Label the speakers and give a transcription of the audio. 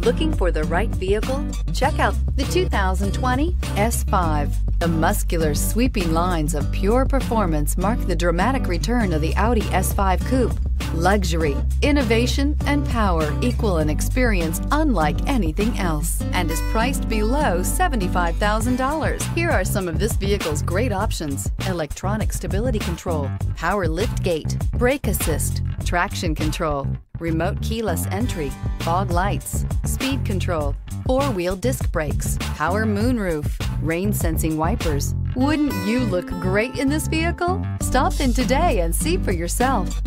Speaker 1: Looking for the right vehicle? Check out the 2020 S5. The muscular, sweeping lines of pure performance mark the dramatic return of the Audi S5 Coupe. Luxury, innovation, and power equal an experience unlike anything else and is priced below $75,000. Here are some of this vehicle's great options. Electronic stability control, power lift gate, brake assist, traction control, remote keyless entry, fog lights, speed control, four-wheel disc brakes, power moonroof, rain sensing wipers. Wouldn't you look great in this vehicle? Stop in today and see for yourself.